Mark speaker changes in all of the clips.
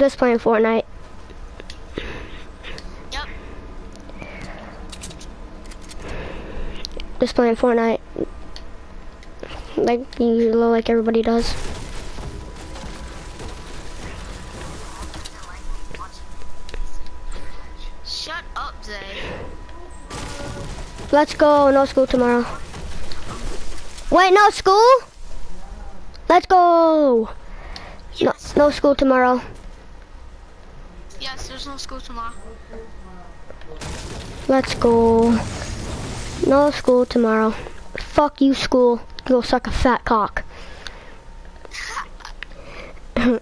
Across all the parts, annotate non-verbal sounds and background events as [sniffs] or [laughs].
Speaker 1: Just playing Fortnite.
Speaker 2: Yep.
Speaker 1: Just playing Fortnite. Like you like everybody does.
Speaker 2: Shut up, Zay.
Speaker 1: Let's go. No school tomorrow. Wait, no school? Let's go. No, no school tomorrow.
Speaker 2: Yes, there's no school tomorrow.
Speaker 1: Let's go. No school tomorrow. Fuck you, school. Go suck a fat cock. [laughs] you,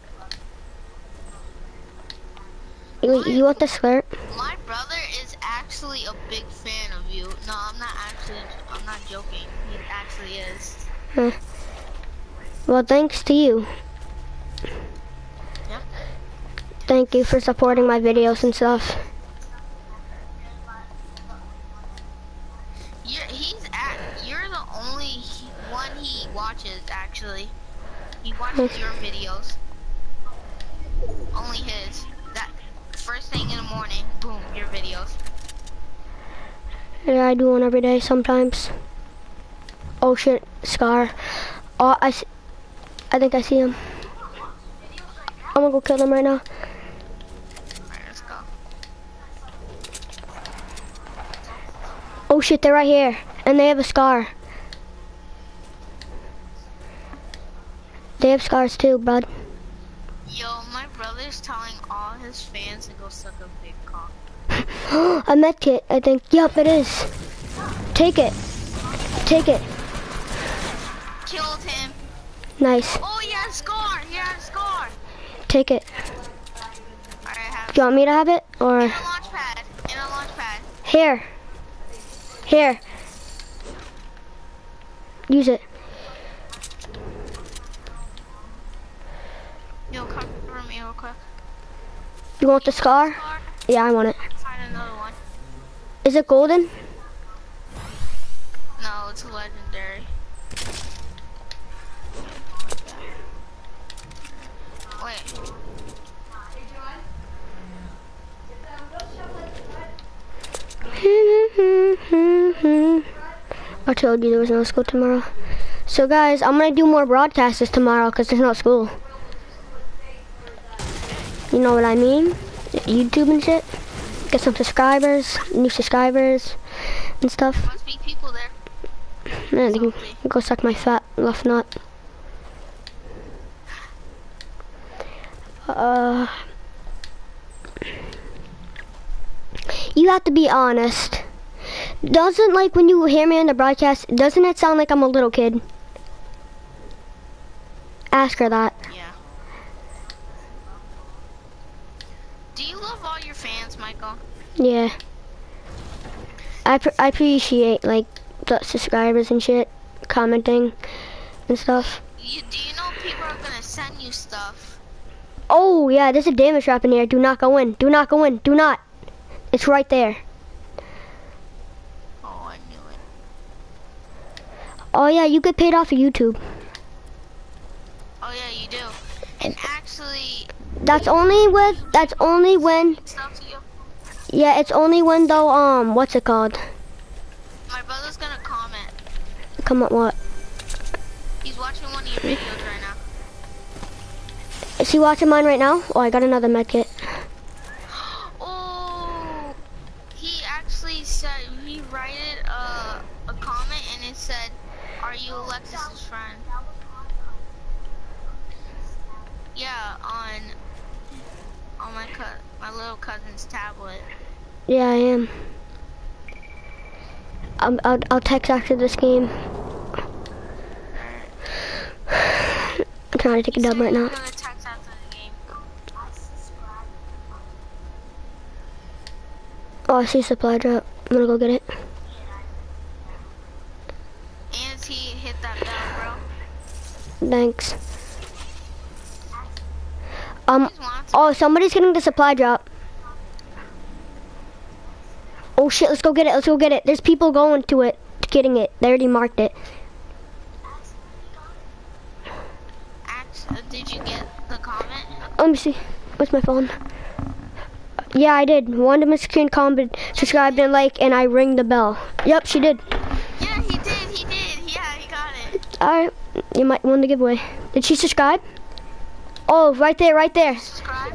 Speaker 1: you want the slurp?
Speaker 2: My brother is actually a big fan of you. No, I'm not actually. I'm not joking. He actually is. Huh.
Speaker 1: Well, thanks to you.
Speaker 2: Yep.
Speaker 1: Thank you for supporting my videos and stuff.
Speaker 2: You're, he's at. You're the only one he watches. Actually, he watches your hmm. videos. Only his. That first thing in the morning. Boom, your videos.
Speaker 1: Yeah, I do one every day sometimes. Oh shit, Scar. Oh, I, I think I see him. I'm gonna go kill him right now.
Speaker 2: Alright, let's go.
Speaker 1: Oh shit, they're right here. And they have a scar. They have scars too, bud.
Speaker 2: Yo, my brother's telling all his fans to go suck a big cock. [gasps]
Speaker 1: a med kit, I think. Yup, it is. Take it. Take it.
Speaker 2: Killed him.
Speaker 1: Nice.
Speaker 2: Oh, yeah, score. Yeah, score.
Speaker 1: Take it.
Speaker 2: Have
Speaker 1: Do you want me to have it? Or
Speaker 2: in a launch pad. In a launch pad.
Speaker 1: here. Here. Use it.
Speaker 2: Yo, cover me real quick.
Speaker 1: You want the scar?
Speaker 2: Score.
Speaker 1: Yeah, I want it.
Speaker 2: Find another one.
Speaker 1: Is it golden?
Speaker 2: No, it's legendary. Wait.
Speaker 1: I told you there was no school tomorrow. So guys, I'm gonna do more broadcasts tomorrow because there's no school. You know what I mean? YouTube and shit. Get some subscribers, new subscribers, and stuff.
Speaker 2: Must be people there.
Speaker 1: Man, they can go suck my fat left nut. Uh, you have to be honest. Doesn't like when you hear me on the broadcast, doesn't it sound like I'm a little kid? Ask her that.
Speaker 2: Yeah. Do you love all your fans, Michael?
Speaker 1: Yeah. I, pr- I appreciate like the subscribers and shit, commenting and stuff.
Speaker 2: You, do you know people are gonna send you stuff?
Speaker 1: Oh yeah, there's a damage trap in here. Do not go in. Do not go in. Do not. It's right there.
Speaker 2: Oh, I knew it.
Speaker 1: Oh yeah, you get paid off of YouTube.
Speaker 2: Oh yeah, you do. And actually,
Speaker 1: That's only with. That's only when.
Speaker 2: stuff to you.
Speaker 1: Yeah, it's only when though. Um, what's it called?
Speaker 2: My brother's gonna comment.
Speaker 1: Come on, what?
Speaker 2: He's watching one of your videos right now.
Speaker 1: Is he watching mine right now? Oh, I got another med kit.
Speaker 2: Oh, he actually said he wrote a a comment and it said, "Are you Alexis's friend?" Yeah, on on my cut my little cousin's tablet.
Speaker 1: Yeah, I am. Um, I'll, I'll text after this game. [sighs] I'm trying to take a dub right now.
Speaker 2: Another text after the game.
Speaker 1: Oh, I see supply drop. I'm gonna go get it.
Speaker 2: And he hit that bell, bro.
Speaker 1: Thanks. Um, oh, somebody's getting the supply drop. Oh shit, let's go get it, let's go get it. There's people going to it, getting it. They already marked it.
Speaker 2: uh, did you get the comment?
Speaker 1: Let me see. Where's my phone? Yeah, I did. One Wanda McScreen comment, subscribed and like, and I ring the bell. Yep, she did.
Speaker 2: Yeah, he did. He did. Yeah, he got it.
Speaker 1: Alright, you might win the giveaway. Did she subscribe? Oh, right there, right there.
Speaker 2: Subscribe.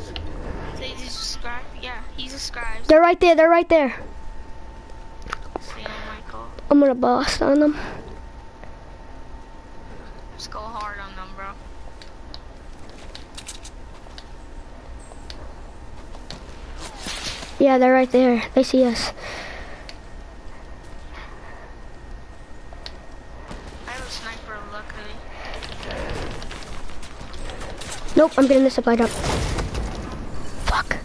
Speaker 2: You subscribe. Yeah, he subscribes.
Speaker 1: They're right there, they're right there.
Speaker 2: See him, Michael.
Speaker 1: I'm gonna boss on them.
Speaker 2: Just go hard on them, bro.
Speaker 1: Yeah, they're right there. They see us.
Speaker 2: I have a sniper, luckily.
Speaker 1: Nope, I'm getting this supply drop. Fuck.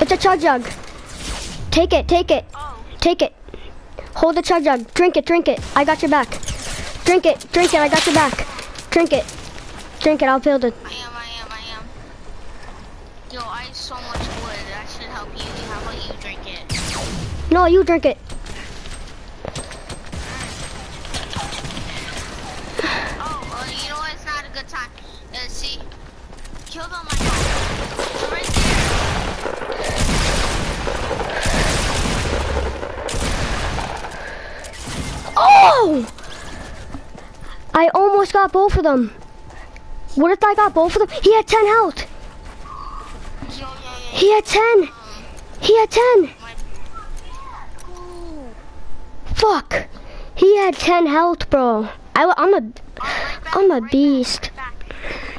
Speaker 1: It's a chug jug. Take it, take it, take it. Hold the chug jug. Drink it, drink it. I got your back. Drink it, drink it. I got your back. Drink it. Drink it, I'll build it.
Speaker 2: I am, I am, I am. Yo, I have so much wood. That should help you. How about you drink it?
Speaker 1: No, you drink it.
Speaker 2: Oh, uh, you know what? It's not a good time. Uh, see? Kill them, Michael.
Speaker 1: Oh! I almost got both of them. What if I got both of them? He had 10 health. He had 10. He had 10. Fuck. He had 10 health, bro. I, am a,
Speaker 2: Alright, right back,
Speaker 1: I'm a beast.
Speaker 2: Right back.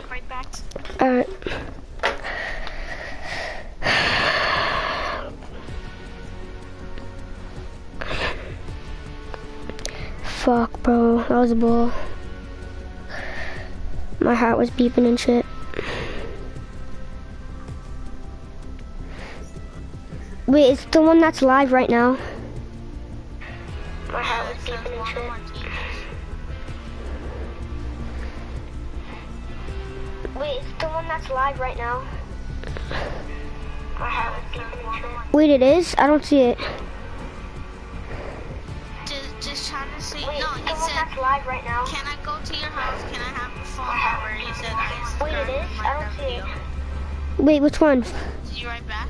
Speaker 2: Right back.
Speaker 1: alright. Fuck, bro. That was a bull. My heart was beeping and shit. Wait, it's the one that's live right now. My heart was beeping and shit. Wait, it's the one that's live right now. Wait, it is? I don't see it.
Speaker 2: Just, just try to see.
Speaker 1: Wait,
Speaker 2: no,
Speaker 1: it's
Speaker 2: he said,
Speaker 1: live right now.
Speaker 2: can I go to your house? Can I have your phone number? He said, I
Speaker 1: Wait, it
Speaker 2: subscribed
Speaker 1: is? I don't see
Speaker 2: video.
Speaker 1: Wait, which one?
Speaker 2: Did you write back?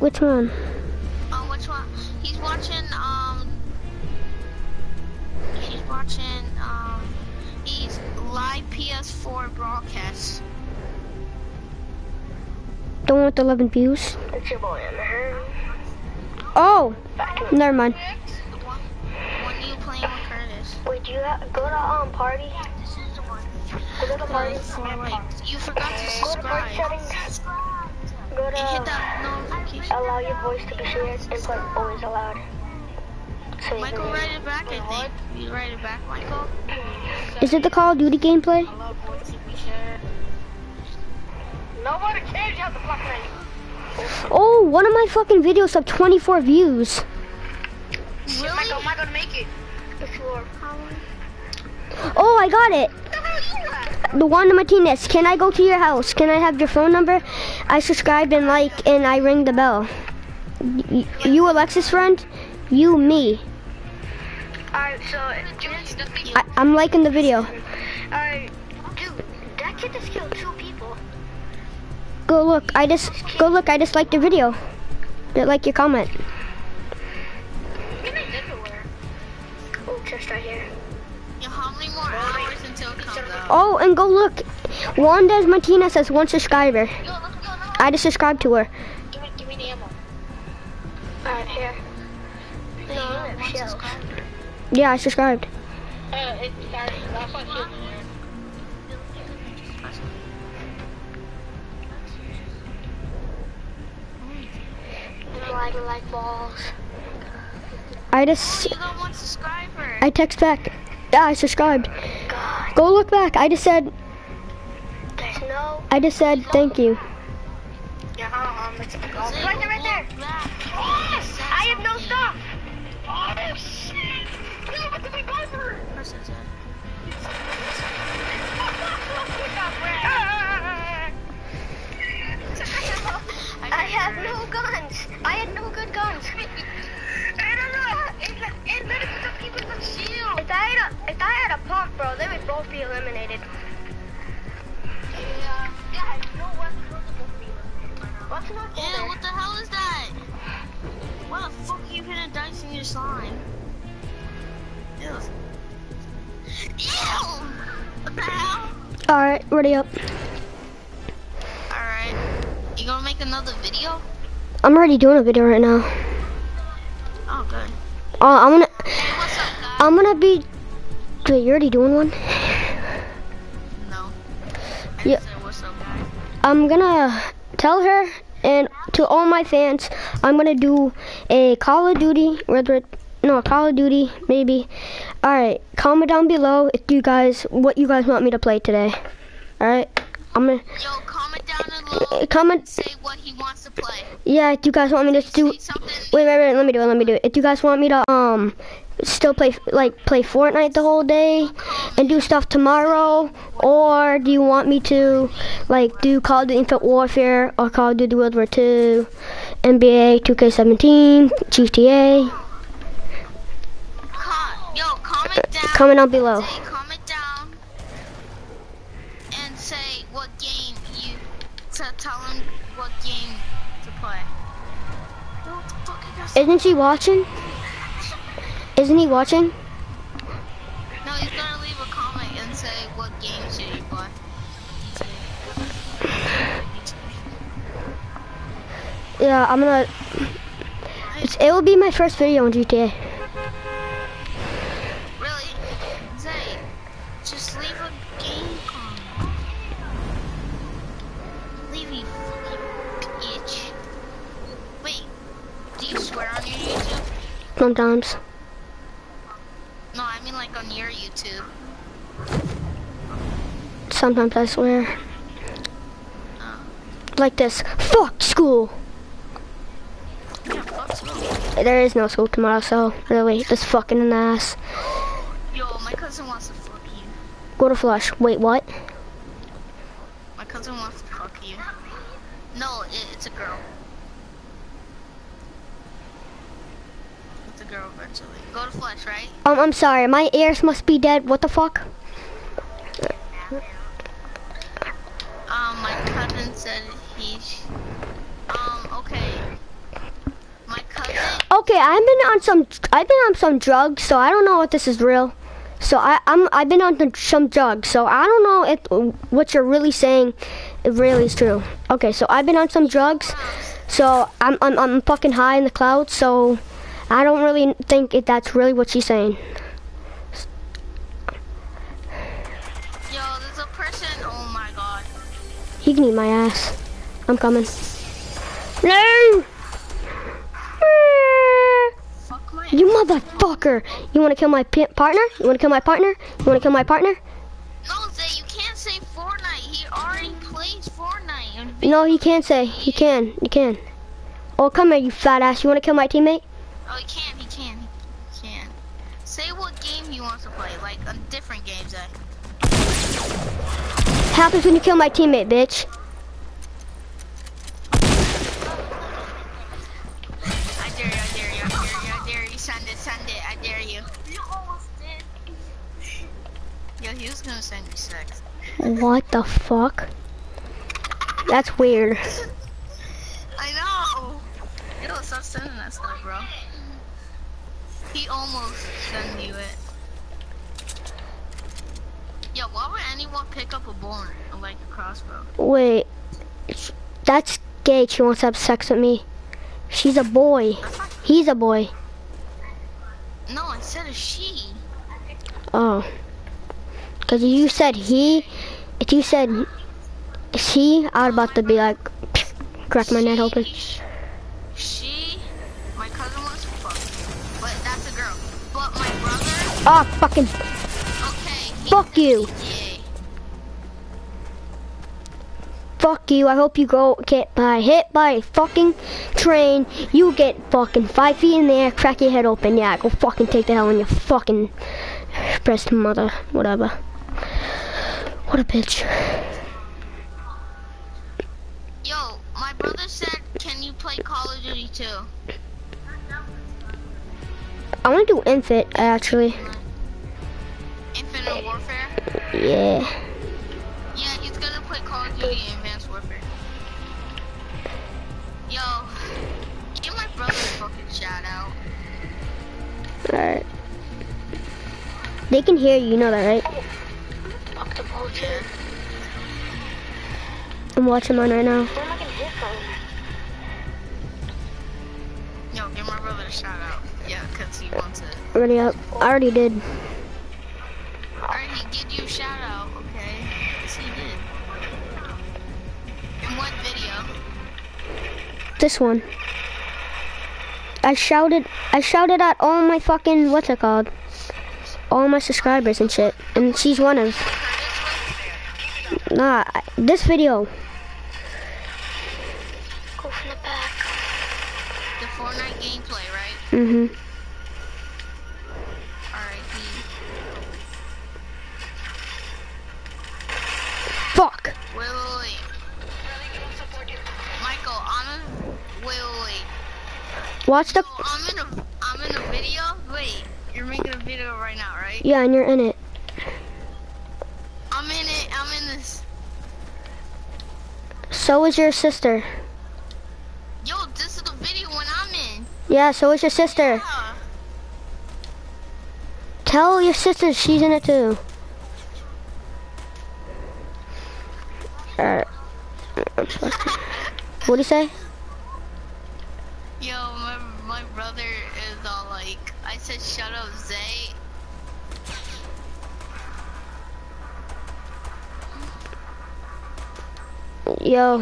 Speaker 1: Which one?
Speaker 2: Oh, which one? He's watching, um, he's watching, um, he's live PS4 broadcast.
Speaker 1: Don't want the 11 views?
Speaker 3: It's your boy, Emma.
Speaker 1: Oh! Never mind.
Speaker 2: The one, when you playing with Curtis.
Speaker 3: Wait, do you have, go to um party?
Speaker 2: This is the one.
Speaker 3: Go to party.
Speaker 2: For like, you forgot to subscribe.
Speaker 3: Go to party
Speaker 2: subscribe.
Speaker 3: settings. Go
Speaker 2: And hit
Speaker 3: to
Speaker 2: that notification.
Speaker 3: allow your voice to be shared and put always allowed. So you
Speaker 2: Michael, write it back, I think. You write it back, Michael?
Speaker 1: Is it the Call of Duty gameplay?
Speaker 2: Allow voice to be shared.
Speaker 3: Nobody cares you have the fucking name.
Speaker 1: Oh, one of my fucking videos have 24 views.
Speaker 2: Really?
Speaker 3: Michael, am I gonna make it? If you are.
Speaker 1: Oh, I got it.
Speaker 3: The hell you at?
Speaker 1: The Wanda Martinez. Can I go to your house? Can I have your phone number? I subscribed and like and I ring the bell. Y- you Alexis friend? You me.
Speaker 3: Alright, so
Speaker 1: I, I'm liking the video.
Speaker 3: alright, dude, that kid just killed two people.
Speaker 1: Go look. I just go look. I just liked the video. Did like your comment.
Speaker 3: Oh, just right here.
Speaker 1: Oh, and go look. Wanda Martinez has one subscriber. I just subscribed to her.
Speaker 3: Give me, give me the ammo. Alright, here. No.
Speaker 1: Yeah, I subscribed.
Speaker 3: Uh, it's, that's what you Like, balls.
Speaker 1: I just. I text back. Yeah, I subscribed.
Speaker 3: God,
Speaker 1: Go look back. I just said
Speaker 3: there's no.
Speaker 1: I just said thank you.
Speaker 3: Yeah, um, it's right there, right there. Yes, I have no stuff. Oh shit! No, what did we go through?
Speaker 2: Person.
Speaker 3: I have no guns. I had no good guns. It literally took people to shield. If I had a, if I had a pump, bro, they would both be eliminated.
Speaker 2: Yeah, yeah, no one's Yeah, what the hell is that? What the fuck are you hitting dice in your slime? Ew. Ew!
Speaker 1: Alright, ready up.
Speaker 2: Alright. You gonna make another video?
Speaker 1: I'm already doing a video right now.
Speaker 2: Oh, good.
Speaker 1: Uh, I'm gonna. I'm gonna be, wait, you're already doing one?
Speaker 2: no.
Speaker 1: Yeah.
Speaker 2: just what's up.
Speaker 1: I'm gonna tell her and to all my fans, I'm gonna do a Call of Duty, whether no, Call of Duty, maybe. Alright, comment down below if you guys, what you guys want me to play today. Alright, I'm gonna,
Speaker 2: Yo, comment down below.
Speaker 1: uh, comment,
Speaker 2: Say what he wants to play.
Speaker 1: yeah, do you guys want me to do, wait, wait, wait, let me do it, let me do it. If you guys want me to, um, still play, like, play Fortnite the whole day and do stuff tomorrow, or do you want me to, like, do Call of Duty Infinite Warfare or Call of Duty World War II, NBA 2K17, GTA?
Speaker 2: Yo, comment down.
Speaker 1: Comment down below. Isn't she watching? Isn't he watching?
Speaker 2: No, he's gonna leave a comment and say what game should you play.
Speaker 1: Yeah, I'm gonna. It will be my first video on GTA. Sometimes.
Speaker 2: No, I mean like on your YouTube.
Speaker 1: Sometimes I swear.
Speaker 2: Oh.
Speaker 1: Like this. Fuck school.
Speaker 2: Yeah, fuck school.
Speaker 1: There is no school tomorrow, so really, just fucking an ass.
Speaker 2: Yo, my cousin wants to fuck you.
Speaker 1: Go to flush. Wait, what?
Speaker 2: My cousin wants to fuck you. No, it, it's a girl. It's a girl eventually. Go to right?
Speaker 1: Um, I'm sorry. My ears must be dead. What the fuck?
Speaker 2: Um, my cousin said he's. Um, okay. My cousin.
Speaker 1: Okay, I've been on some. I've been on some drugs, so I don't know if this is real. So I, I'm. I've been on some drugs, so I don't know if what you're really saying, it really is true. Okay, so I've been on some drugs, so I'm. I'm. I'm fucking high in the clouds, so I don't really think if that's really what she's saying.
Speaker 2: Yo, there's a person. Oh my god.
Speaker 1: He can eat my ass. I'm coming. No! You motherfucker! You wanna kill my partner? You wanna kill my partner? You wanna kill my partner?
Speaker 2: No, Zay, you can't say Fortnite. He already plays Fortnite.
Speaker 1: No, he can't say. He can. He can. Oh, come here, you fat ass. You wanna kill my teammate?
Speaker 2: Oh, he can. He can. He can. Say what game he wants to play. Like a different game, Zay.
Speaker 1: Happens when you kill my teammate, bitch.
Speaker 2: I dare you. I dare you. I dare you. I dare you. Send it. Send it. I dare you. You almost did. Yo, he was gonna send you sex.
Speaker 1: What the fuck? That's weird. [laughs]
Speaker 2: I know. Yo, stop sending that stuff, bro. He almost sent you it. Yo, why would anyone pick up a like a crossbow?
Speaker 1: Wait. That's gay. She wants to have sex with me. She's a boy. He's a boy.
Speaker 2: No, instead of she.
Speaker 1: Oh. Because you said he, if you said she, I was about to be like, [sniffs] crack my net open.
Speaker 2: She.
Speaker 1: Oh, fucking,
Speaker 2: Okay.
Speaker 1: Fuck
Speaker 2: said
Speaker 1: you. Fuck you. I hope you go get by, hit by a fucking train. You get fucking five feet in the air, crack your head open. Yeah, go fucking take the hell in your fucking breast mother, whatever. What a bitch.
Speaker 2: Yo, my brother said, can you play Call of Duty too?
Speaker 1: I want to do infit, actually.
Speaker 2: Infinite Warfare?
Speaker 1: Yeah.
Speaker 2: Yeah, he's gonna play Call of Duty Advanced Warfare. Yo, give my brother a fucking shout out.
Speaker 1: Alright. They can hear you, you know that, right?
Speaker 3: Fuck the bullshit.
Speaker 1: I'm watching mine right now.
Speaker 3: Where am I gonna hit from?
Speaker 2: Yo, give my brother a shout out. Yeah, cause he wants it.
Speaker 1: Already up. I already did.
Speaker 2: Alright, he give you shout out, okay? Yes, he did. In what video?
Speaker 1: This one. I shouted I shouted at all my fucking what's it called? All my subscribers and shit. And she's one of nah this video.
Speaker 3: Go from the back.
Speaker 2: The Fortnite gameplay, right?
Speaker 1: Mhm.
Speaker 2: Alright, he.
Speaker 1: Fuck.
Speaker 2: Wait, wait, wait. Michael, I'm in. Wait, wait, wait.
Speaker 1: Watch the
Speaker 2: So I'm in a. I'm in a video. Wait, you're making a video right now, right?
Speaker 1: Yeah, and you're in it.
Speaker 2: I'm in it. I'm in this.
Speaker 1: So is your sister.
Speaker 2: Yo, this is the video when I'm in.
Speaker 1: Yeah, so is your sister.
Speaker 2: Yeah.
Speaker 1: Tell your sister she's in it too. Alright. What do you say?
Speaker 2: Yo, my my brother is all like, I said, shut up, Zay.
Speaker 1: Yo,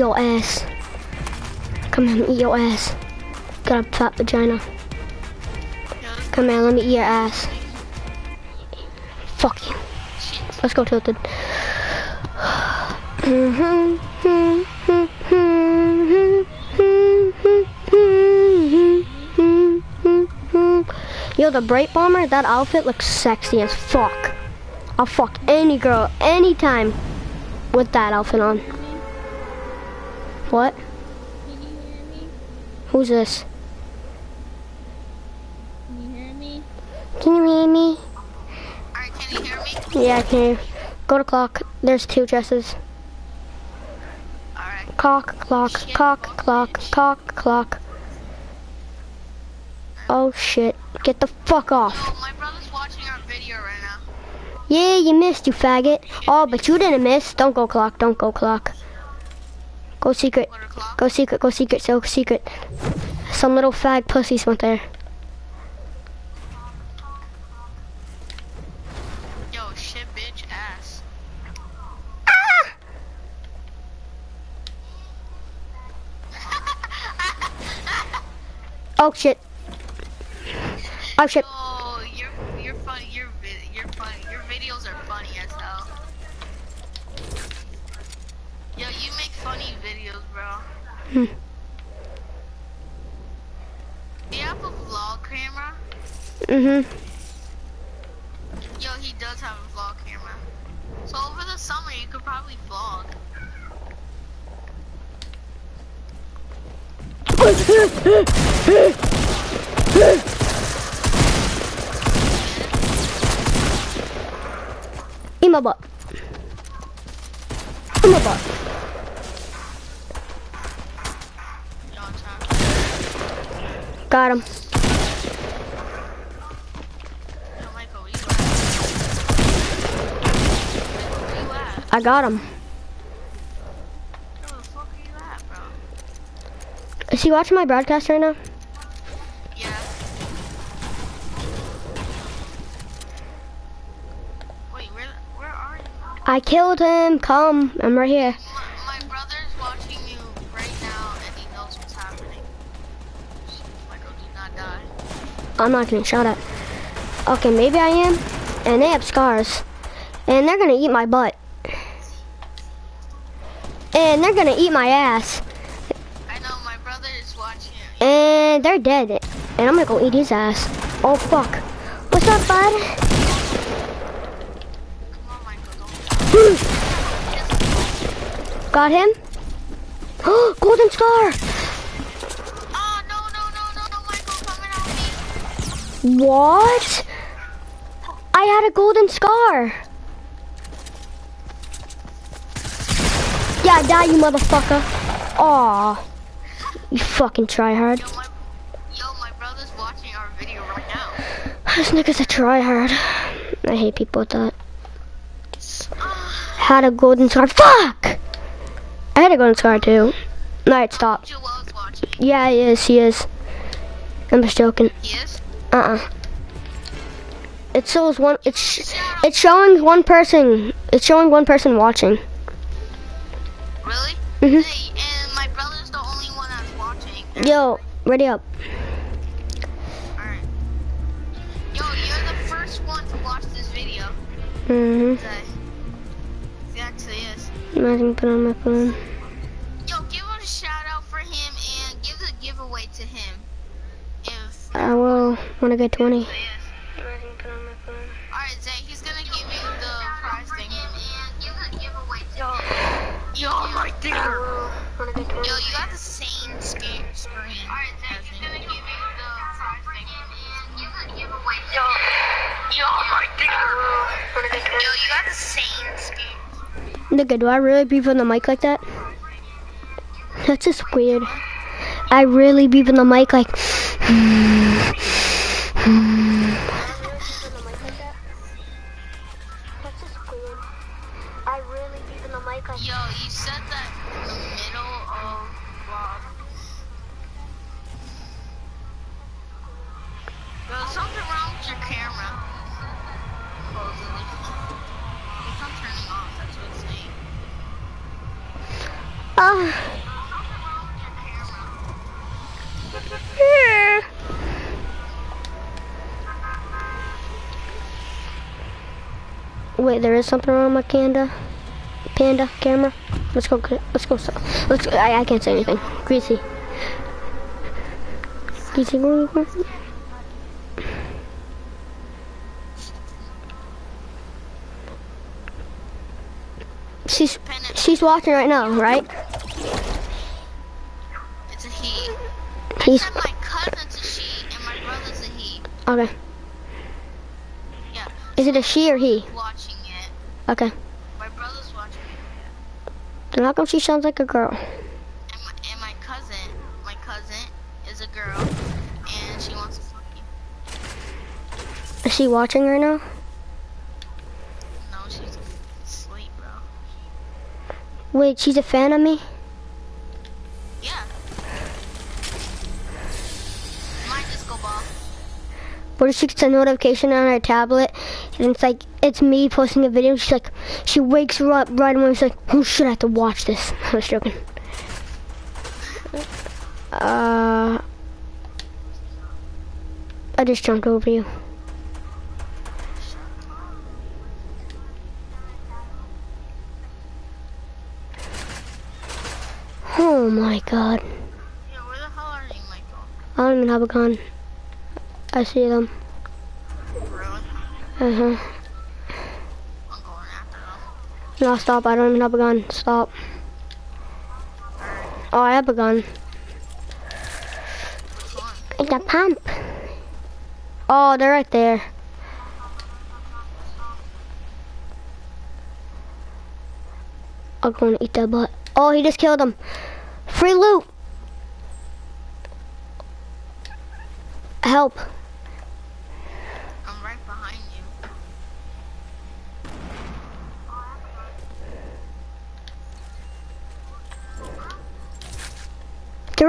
Speaker 1: your ass. Come here, eat your ass. Got a fat vagina. Come here, let me eat your ass. Fuck you. Let's go tilted. Yo, the Brite Bomber, that outfit looks sexy as fuck. I'll fuck any girl, anytime, with that outfit on. What?
Speaker 4: Can you hear me?
Speaker 1: Who's this?
Speaker 4: Can you hear me?
Speaker 1: Can you hear me?
Speaker 2: Alright, can you hear me?
Speaker 1: Yeah, I can hear. Go to clock. There's two dresses.
Speaker 2: Alright.
Speaker 1: Cock, clock, cock, clock, cock, clock. Oh shit. Get the fuck off.
Speaker 2: Yo, my brother's watching our video right now.
Speaker 1: Yeah, you missed, you faggot. Oh, but you didn't miss. Don't go clock, don't go clock. Go secret. Go secret, go secret, so secret. Some little fag pussies went there.
Speaker 2: Yo, shit, bitch, ass.
Speaker 1: Oh shit. Oh shit.
Speaker 2: Oh, you're you're funny. You're vi- you're funny. Your videos are funny as hell. Yo, you make funny videos, bro.
Speaker 1: Hmm.
Speaker 2: Do you have a vlog camera?
Speaker 1: Mhm.
Speaker 2: Yo, he does have a vlog camera. So over the summer, you could probably vlog.
Speaker 1: Eat my butt. Eat my butt.
Speaker 2: You on top?
Speaker 1: Got him.
Speaker 2: Yo, Michael, where you at? Where you him.
Speaker 1: I got him.
Speaker 2: Where the fuck are you at, bro?
Speaker 1: Is he watching my broadcast right now?
Speaker 2: Yeah. Wait, where where are you?
Speaker 1: I killed him. Come. I'm right here. I'm not getting shot at. Okay, maybe I am. And they have scars. And they're gonna eat my butt. And they're gonna eat my ass.
Speaker 2: I know my brother is watching.
Speaker 1: And they're dead. And I'm gonna go eat his ass. Oh fuck. What's up, bud?
Speaker 2: On, Michael. [gasps]
Speaker 1: Got him. [gasps] Golden scar. What? I had a golden scar. Yeah, die, you motherfucker. Aw. You fucking tryhard.
Speaker 2: Yo my yo my brother's watching our video right now.
Speaker 1: This nigga's a tryhard. I hate people with that. Had a golden scar. Fuck! I had a golden scar too. Alright, stop. Yeah, he is. He is. I'm just joking.
Speaker 2: He is.
Speaker 1: Uh-uh. It shows one. It's it's showing one person. It's showing one person watching.
Speaker 2: Really?
Speaker 1: Mhm.
Speaker 2: Hey, and my brother's the only one that's watching.
Speaker 1: Yo, ready up.
Speaker 2: Alright. Yo, you're the first one to watch this video.
Speaker 1: Mhm.
Speaker 2: That he actually is.
Speaker 1: I can put on my phone.
Speaker 2: Yo, give a shout out for him and give the giveaway to him. Uh, if
Speaker 1: I will when I get 20.
Speaker 2: Alright, Zay, he's gonna give you the prize thing. Give the giveaway to Yo, my digger. Yo, you got the same screen. screen Alright, Zay, he's gonna give you the prize thing. Give the giveaway to Yo, yo. Yo, you got the same screen.
Speaker 1: Nigga, do I really breathe on the mic like that? That's just weird. I really breathe on the mic like.
Speaker 2: Yo, [sighs] [sighs]
Speaker 1: Wait, there is something wrong with my panda, panda camera. Let's go. Let's go. Let's. Go, I, I can't say anything. Greasy. Greasy. go. She's she's watching right now, right?
Speaker 2: It's a he.
Speaker 1: He's
Speaker 2: my cousin's a she, and my brother's a he.
Speaker 1: okay.
Speaker 2: Yeah,
Speaker 1: Is it a she or he? Okay.
Speaker 2: My brother's watching it.
Speaker 1: Then how come she sounds like a girl?
Speaker 2: And my, and my cousin, my cousin is a girl, and she wants to fuck you.
Speaker 1: Is she watching right now?
Speaker 2: No, she's asleep, bro.
Speaker 1: Wait, she's a fan of me?
Speaker 2: Yeah. My disco ball.
Speaker 1: What if she gets a notification on her tablet and it's like it's me posting a video? She's like, she wakes her up right away. She's like, oh shit, I have to watch this. [laughs] I was joking. Uh, I just jumped over you. Oh my god.
Speaker 2: Yeah, where the hell are you, Michael?
Speaker 1: I don't even have a gun. I see them.
Speaker 2: Really?
Speaker 1: Uh huh.
Speaker 2: I'm going after them.
Speaker 1: No, stop. I don't even have a gun. Stop. Oh, I have a gun. It's a pump. Oh, they're right there. I'm going to eat that butt. Oh, he just killed him. Free loot. Help.
Speaker 2: I'm right behind you.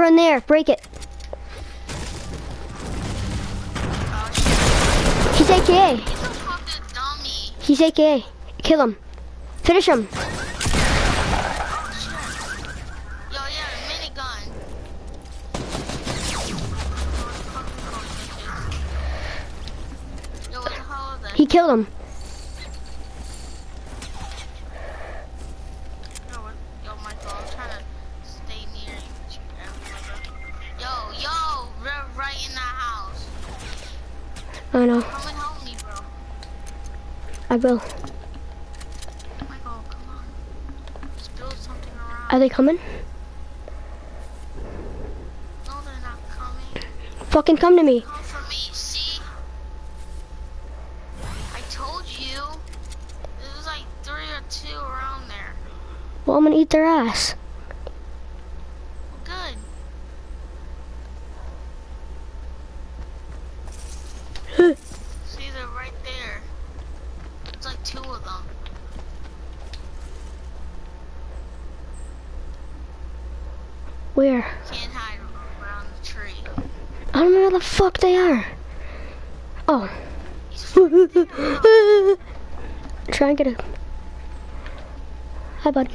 Speaker 1: In there. Break it. He's AKA.
Speaker 2: He's
Speaker 1: AKA. Kill him. Finish him. He killed him.
Speaker 2: Yo, what, yo, Michael, I'm trying to stay near you. but you everywhere, bro. Yo, yo, we're right in that house.
Speaker 1: I know.
Speaker 2: Come and help me, bro.
Speaker 1: I will.
Speaker 2: Oh Michael, come on. Just build something around
Speaker 1: Are they coming?
Speaker 2: No, they're not coming.
Speaker 1: Fucking come to me.
Speaker 2: Come for me, see? I told you. There was like three or two around there.
Speaker 1: Well, I'm gonna eat their ass.
Speaker 2: Good. [laughs] See, they're right there. It's like two of them.
Speaker 1: Where?
Speaker 2: Can't hide around the tree.
Speaker 1: I don't know where the fuck they are. Oh. [laughs] Try and get a. Hi, bud.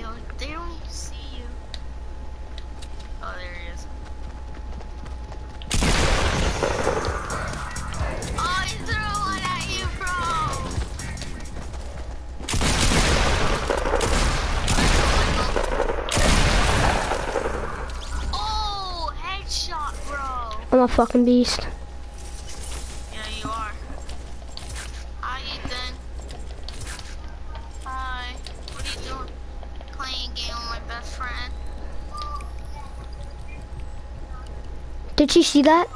Speaker 1: A fucking beast.
Speaker 2: Yeah, you are. Hi, Ethan. Hi. What are you doing? Playing a game with my best friend.
Speaker 1: Did you see that?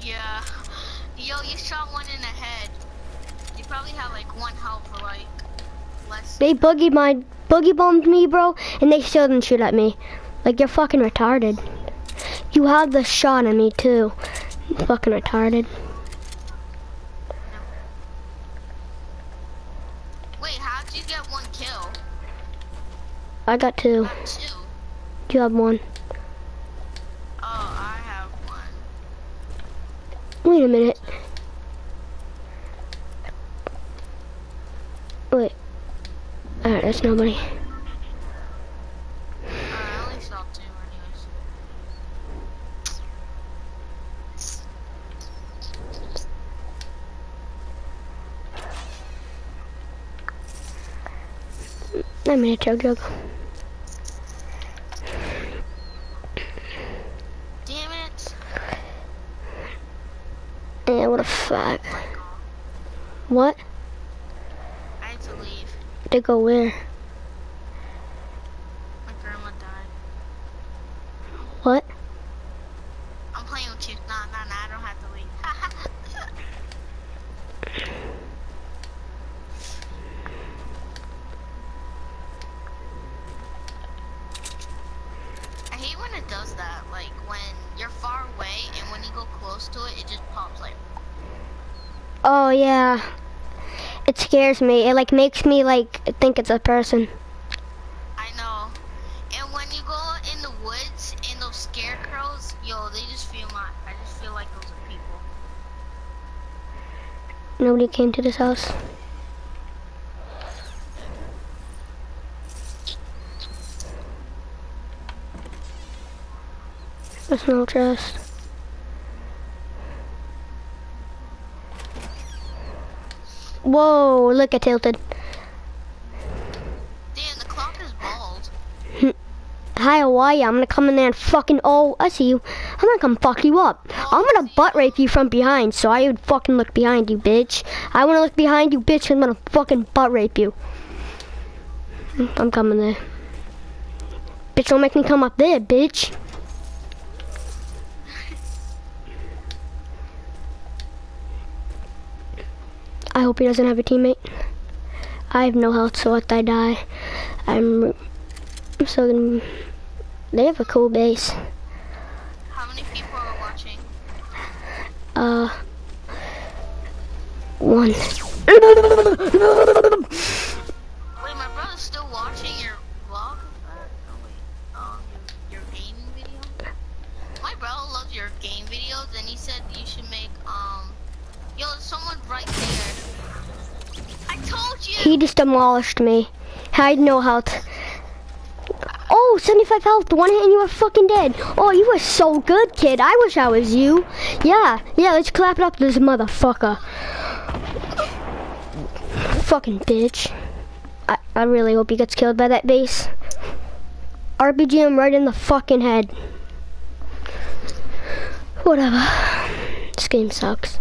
Speaker 2: Yeah. Yo, you shot one in the head. You probably have like one health for like less.
Speaker 1: They boogie my boogie bombed me, bro, and they still didn't shoot at me. Like you're fucking retarded. You had the shot at me too. Fucking retarded.
Speaker 2: Wait, how'd you get one kill?
Speaker 1: I got two.
Speaker 2: Two.
Speaker 1: You have one.
Speaker 2: Oh, I have one.
Speaker 1: Wait a minute. Wait. Alright, that's nobody.
Speaker 2: Uh, I only saw two anyways.
Speaker 1: I made a chug jug.
Speaker 2: Damn it.
Speaker 1: Yeah, what a fuck. What?
Speaker 2: I had to leave.
Speaker 1: To go where?
Speaker 2: My grandma died.
Speaker 1: What?
Speaker 2: I'm playing with you. Nah, nah, nah, I don't have to leave. I hate when it does that. Like when you're far away and when you go close to it, it just pops like.
Speaker 1: Oh yeah. It scares me. It like makes me like think it's a person.
Speaker 2: I know. And when you go in the woods and those scarecrows, yo, they just feel my. I just feel like those are people.
Speaker 1: Nobody came to this house. There's no chest. Whoa, look at tilted.
Speaker 2: Damn, the clock is bald. [laughs]
Speaker 1: Hi, how are ya? I'm gonna come in there and fucking, oh, I see you. I'm gonna come fuck you up. Oh, I'm gonna butt rape you from behind, so I would fucking look behind you, bitch. I wanna look behind you, bitch, I'm gonna fucking butt rape you. I'm coming there. Bitch, don't make me come up there, bitch. I hope he doesn't have a teammate. I have no health, so if I die, I'm, I'm still gonna. They have a cool base.
Speaker 2: How many people are watching?
Speaker 1: Uh, one.
Speaker 2: Wait, my brother's still watching your vlog? Oh, wait. Um, your, your gaming video? My brother loves your game videos, and he said you should make, um... Yo, right there. I told you!
Speaker 1: He just demolished me. I had no health. Oh, 75 health. One hit and you were fucking dead. Oh, you were so good, kid. I wish I was you. Yeah, yeah, let's clap it up to this motherfucker. Fucking bitch. I, I really hope he gets killed by that base. RPG him right in the fucking head. Whatever. This game sucks.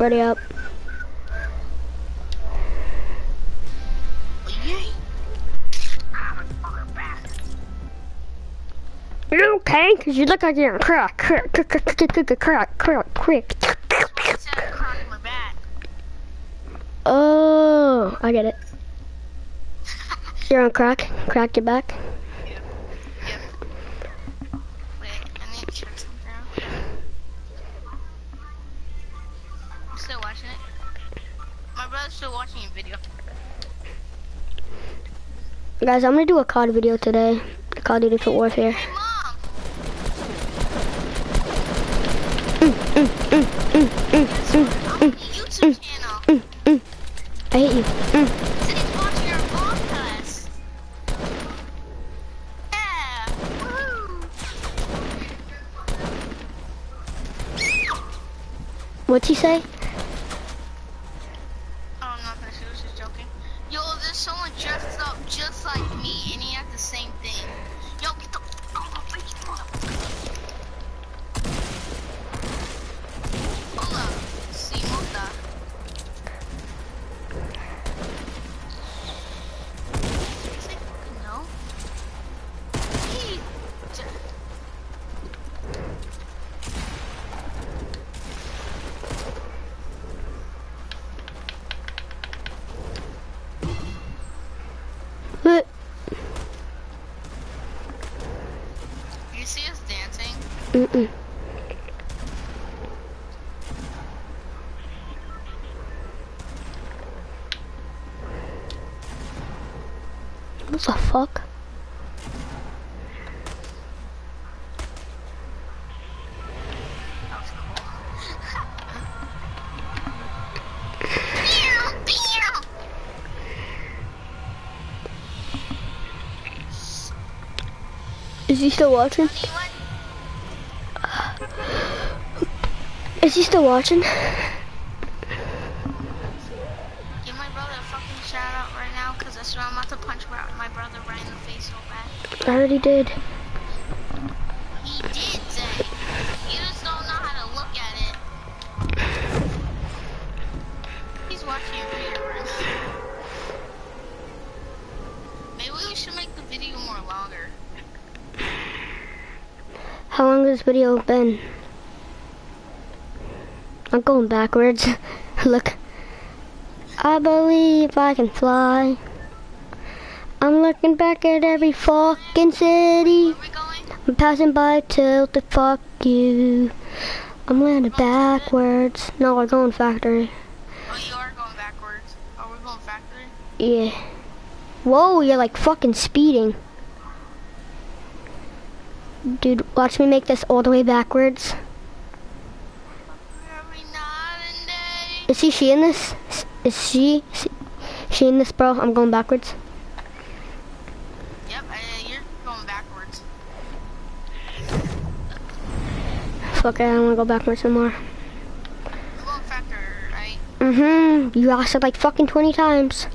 Speaker 1: Ready up. You okay? Cause you look like you're on crack, crack, crack, crack, crack, crack, crack, crack. Oh, I get it. You're on crack. Crack your back. Guys, I'm gonna do a COD video today. Call of Duty for Warfare.
Speaker 2: Hey, mom! Guess what? I'm on the YouTube channel.
Speaker 1: I hate you. Mm.
Speaker 2: mm -mm.
Speaker 1: What the fuck? Is he still watching? Is he still watching?
Speaker 2: Give my brother a fucking shout out right now, cause I swear I'm about to punch my brother right in the face so bad.
Speaker 1: I already did.
Speaker 2: He did say. You just don't know how to look at it. He's watching your video right now. Maybe we should make the video more longer.
Speaker 1: How long has this video been? I'm going backwards. [laughs] Look. I believe I can fly. I'm looking back at every fucking city.
Speaker 2: Where we going?
Speaker 1: I'm passing by tilted, fuck you. I'm landing backwards. No, we're going factory.
Speaker 2: Oh, you are going backwards. Oh, we're going factory?
Speaker 1: Yeah. Whoa, you're like fucking speeding. Dude, watch me make this all the way backwards. Is he she in this? Is she she in this, bro? I'm going backwards.
Speaker 2: Yep, uh, you're going backwards.
Speaker 1: Fuck it, I don't wanna go backwards anymore.
Speaker 2: Right?
Speaker 1: Mm-hmm. You asked it like fucking 20 times.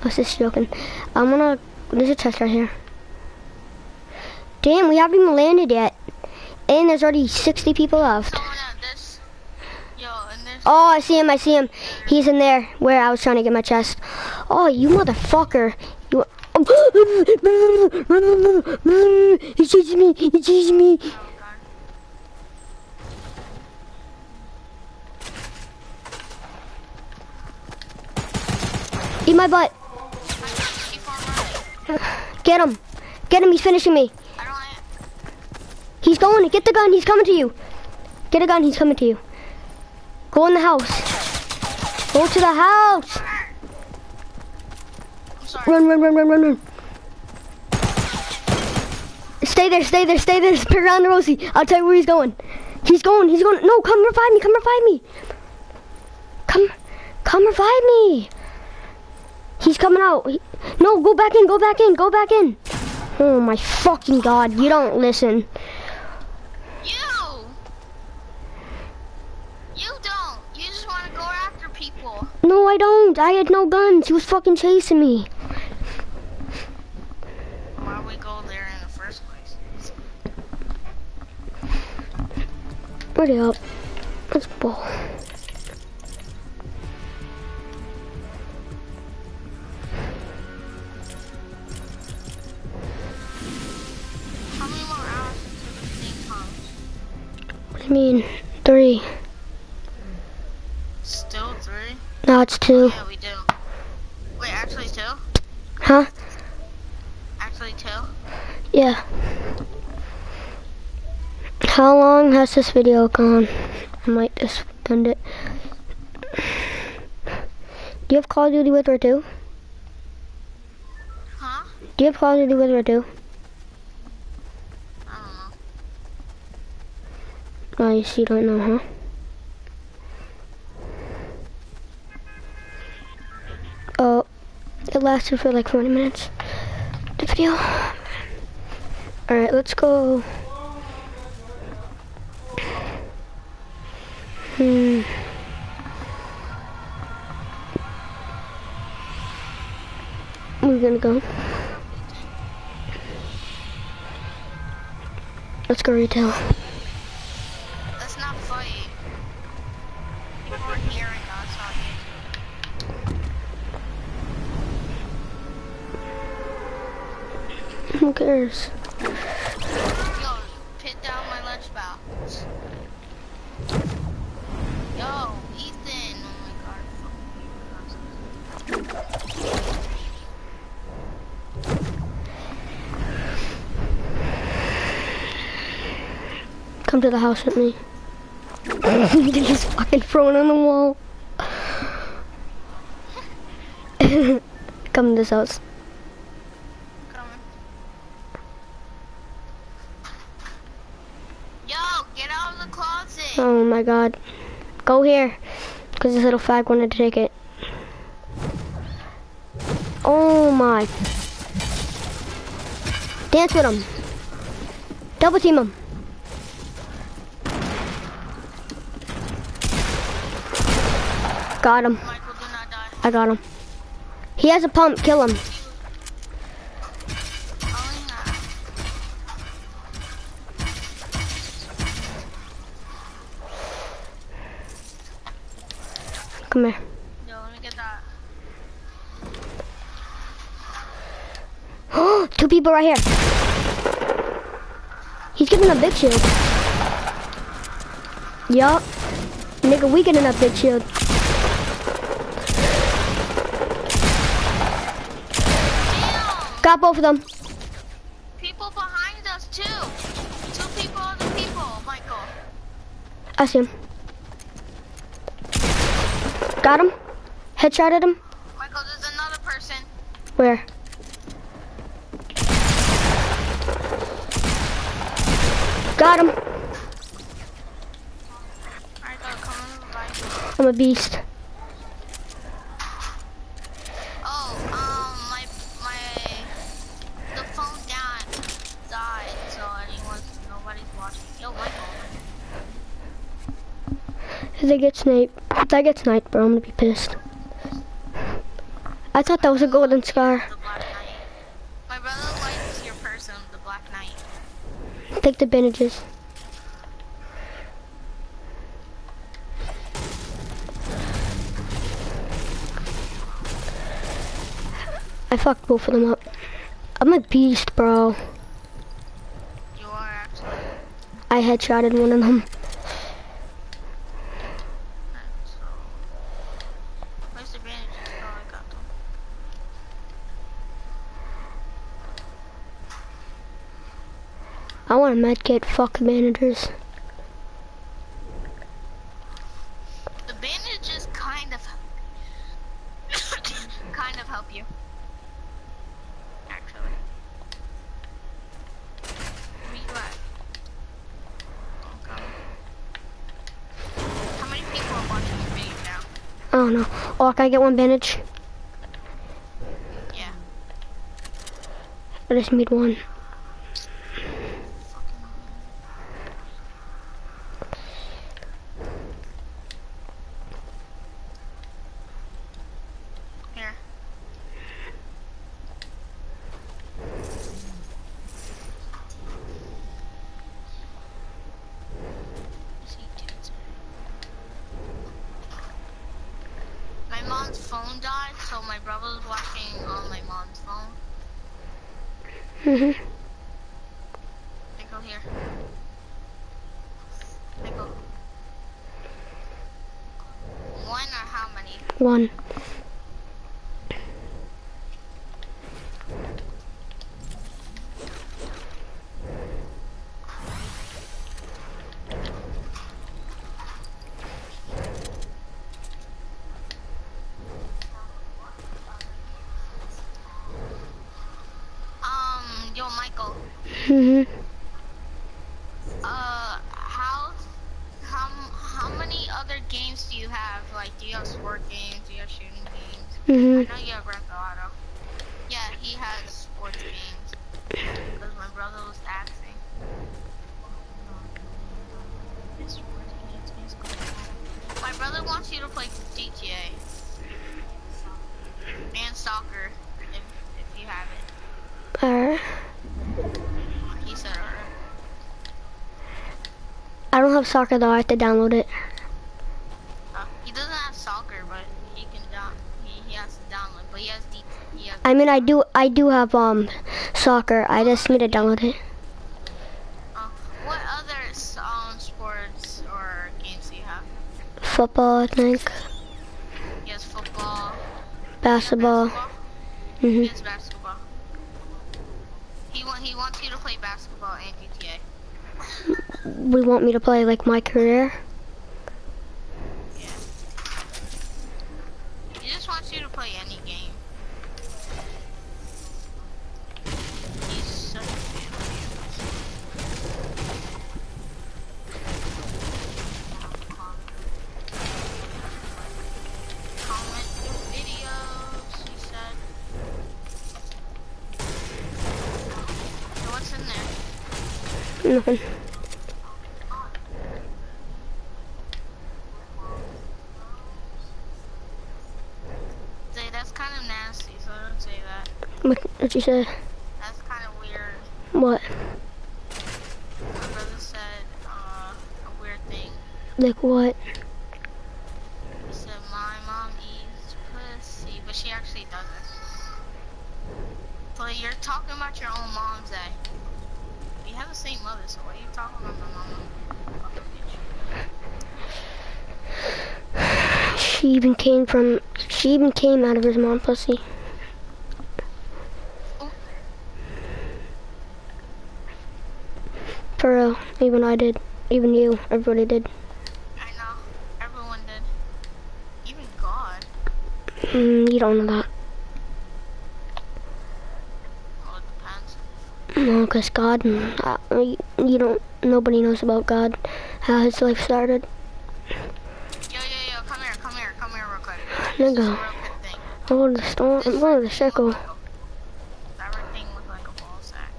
Speaker 1: I was just joking. I'm gonna, there's a chest right here. Damn, we haven't even landed yet. And there's already 60 people left.
Speaker 2: Someone at this. Yo.
Speaker 1: Oh, I see him, I see him. He's in there where I was trying to get my chest. Oh, you motherfucker. You. [gasps] [laughs] He chasing me, he chasing me. Eat my butt.
Speaker 2: Keep on running. [sighs]
Speaker 1: Get him. Get him, he's finishing me. He's going, get the gun, he's coming to you. Get a gun, he's coming to you. Go in the house. Go to the house. Run, run, run, run, run, run. Stay there, stay there, stay there. [laughs] Pick around the Rosie. I'll tell you where he's going. He's going, he's going. No, come revive me, come revive me. Come, come revive me. He's coming out. He- no, go back in, go back in, go back in. Oh my fucking god, you don't listen. No, I don't. I had no guns. He was fucking chasing me.
Speaker 2: Why'd we go there in the first place?
Speaker 1: Ready up. Let's
Speaker 2: ball.
Speaker 1: What do you mean? Three.
Speaker 2: Still
Speaker 1: no, it's two.
Speaker 2: Yeah, we do. Wait, actually two?
Speaker 1: Huh?
Speaker 2: Actually two?
Speaker 1: Yeah. How long has this video gone? I might just end it. Do you have Call of Duty with her too?
Speaker 2: Huh?
Speaker 1: Do you have Call of Duty with her too?
Speaker 2: I don't know.
Speaker 1: Oh, you see, don't know, huh? It lasted for like 40 minutes. The video. Alright, let's go. Hmm. We're gonna go. Let's go retail.
Speaker 2: Let's not fight. People are hearing us on YouTube.
Speaker 1: Who cares?
Speaker 2: Yo, pit down my lunch box. Yo, Ethan. Oh my god. fuck you.
Speaker 1: To the house with me. [laughs] He's fucking thrown on the wall. [laughs] Come to this house.
Speaker 2: Yo, get out of the closet.
Speaker 1: Oh my god. Go here. Because this little fag wanted to take it. Oh my. Dance with him. Double team him. Got him.
Speaker 2: Michael, do not die.
Speaker 1: I got him. He has a pump. Kill him. Come here.
Speaker 2: Yo, let me get that. [gasps]
Speaker 1: Two people right here. He's giving a big shield. Yup. Nigga, we getting a big shield. Got both of them.
Speaker 2: People behind us too. Two people, other people, Michael.
Speaker 1: I see him. Got him. Headshot at him.
Speaker 2: Michael, there's another person.
Speaker 1: Where? Got him.
Speaker 2: Alright, go, come on, revive me.
Speaker 1: I'm a beast. They get sniped, if I get sniped, bro, I'm gonna be pissed. I thought that was a golden scar.
Speaker 2: The Black Knight. My brother likes your person, the Black Knight.
Speaker 1: Take the bandages. I fucked both of them up. I'm a beast, bro.
Speaker 2: You are actually.
Speaker 1: I headshotted one of them.
Speaker 2: So, where's the bandages? Oh, I got them.
Speaker 1: I want a med kit. Fuck the managers.
Speaker 2: The bandages kind of, [coughs] kind of help you. Actually. Where you at? Okay. How many people are watching your video now?
Speaker 1: I don't know. Oh, can I get one bandage?
Speaker 2: Yeah.
Speaker 1: I just need one.
Speaker 2: Here. mom's phone died, so my brother was watching on my mom's phone.
Speaker 1: Mhm.
Speaker 2: Nico here. Nico. One or how many?
Speaker 1: One.
Speaker 2: Um, yo, Michael.
Speaker 1: Mhm.
Speaker 2: Uh, how, how, how many other games do you have? Like, do you have sport games? Do you have shooting games? I
Speaker 1: Mhm.
Speaker 2: know you have Grand Theft Auto. Yeah, he has sports games. Because my brother was asking. My brother wants you to play GTA. And soccer, if, if you have it.
Speaker 1: Alright.
Speaker 2: He said, alright.
Speaker 1: I don't have soccer though. I have to download it.
Speaker 2: Uh, he doesn't have soccer, but he can down. He, he has to download, but he has D. He has.
Speaker 1: I mean, I do. I do have um soccer. I just need to download it.
Speaker 2: Uh, what other um sports or games do you have?
Speaker 1: Football, I think.
Speaker 2: Has football.
Speaker 1: Basketball.
Speaker 2: Basketball? He
Speaker 1: Mhm.
Speaker 2: has basketball. He want he wants you to play basketball and GTA.
Speaker 1: We want me to play like my career.
Speaker 2: Yeah. He just wants you to play any game. He's such a fan. Comment your videos, he said. So what's in there?
Speaker 1: Nothing.
Speaker 2: Say that's kind of nasty, so don't say that.
Speaker 1: What? What you say?
Speaker 2: That's kind of weird.
Speaker 1: What?
Speaker 2: My brother said uh, a weird thing.
Speaker 1: Like what?
Speaker 2: He said my mom eats pussy, but she actually doesn't. But you're talking about your own mom's eh? You have the same mother, so why are you talking about my mama? Bitch.
Speaker 1: She even came from. She even came out of his mom pussy. For real. Even I did. Even you. Everybody did.
Speaker 2: I know. Everyone did. Even God.
Speaker 1: Mm, you don't know that.
Speaker 2: Well, it depends.
Speaker 1: No, cause God. Uh, you don't. Nobody knows about God. How his life started.
Speaker 2: Yo, yo, yo, come here, come here, come here real quick.
Speaker 1: Nigga.
Speaker 2: Real quick thing.
Speaker 1: I'm the storm. I'm the circle.
Speaker 2: That red thing looked like a ball sack.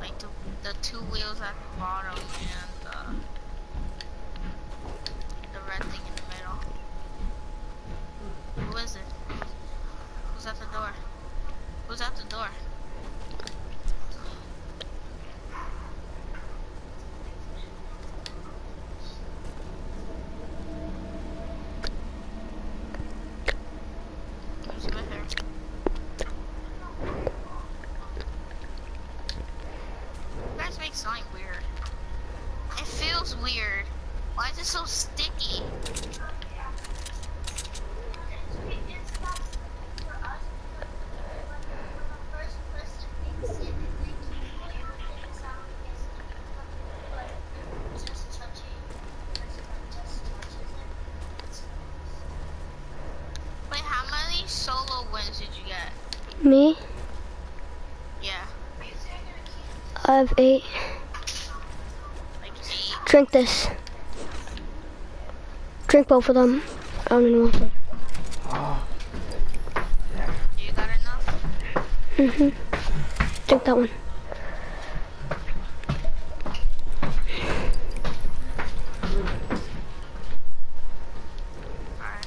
Speaker 2: Like the, the two wheels at the bottom and the, the red thing in the middle. Who is it? Who's at the door? Who's at the door? Who's with her? You guys make slime weird. It feels weird. Why is it so sticky? Wait, how many solo wins did you get?
Speaker 1: Me?
Speaker 2: Yeah,
Speaker 1: I have eight. Drink this. Drink both of them. I don't even want them.
Speaker 2: You got enough?
Speaker 1: Mhm. Drink that one.
Speaker 2: Alright.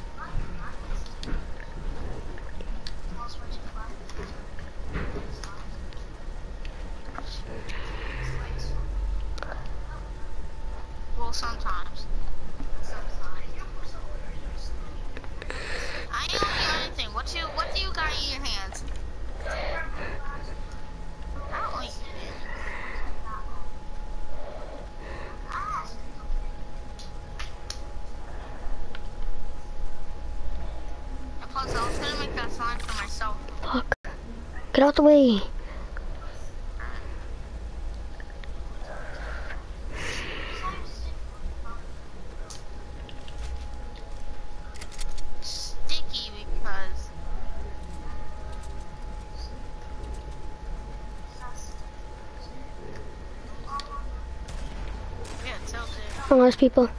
Speaker 2: Well, sometimes. was. I was gonna make that sign for myself.
Speaker 1: Fuck. Get out the way.
Speaker 2: Sticky because. Yeah, tilted.
Speaker 1: Those people.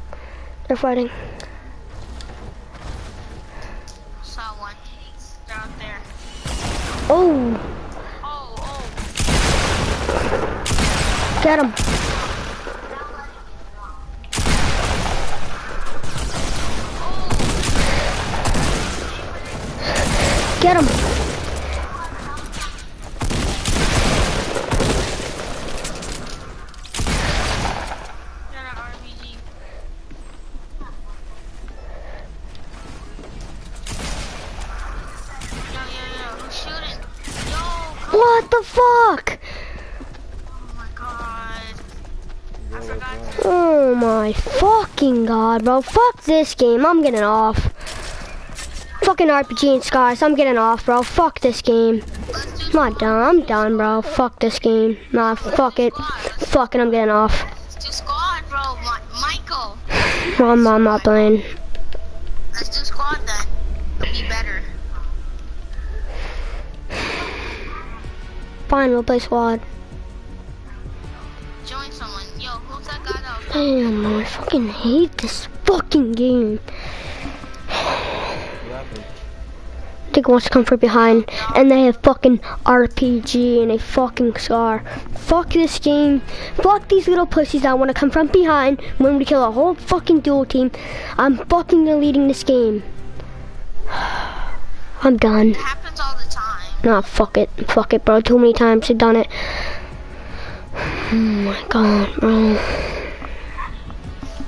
Speaker 1: They're fighting.
Speaker 2: Saw one. They're there.
Speaker 1: Oh, get him. Get him. What the fuck?
Speaker 2: Oh my
Speaker 1: fucking god, bro. Fuck this game. I'm getting off. Fucking RPG and Skies. I'm getting off, bro. Fuck this game. I'm not done. I'm done, bro. Fuck this game. Nah, fuck it. Fuck it. I'm getting off.
Speaker 2: Let's do squad, bro. Mi- Michael. [sighs]
Speaker 1: I'm, I'm not playing.
Speaker 2: Let's do squad then. Be better.
Speaker 1: Fine, we'll play squad.
Speaker 2: That guy that
Speaker 1: Damn, I fucking hate this fucking game. Dick wants to come from behind, and they have fucking RPG and a fucking scar. Fuck this game. Fuck these little pussies that want to come from behind when we kill a whole fucking dual team. I'm fucking deleting this game. [sighs] I'm done.
Speaker 2: It happens all the time.
Speaker 1: Nah, fuck it. Fuck it, bro. Too many times I've done it. [sighs] Oh my god, bro.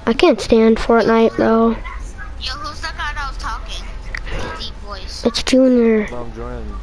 Speaker 1: I can't stand Fortnite, though.
Speaker 2: Yo, who's that guy that was talking? Deep voice.
Speaker 1: It's Junior.
Speaker 5: I'm joining.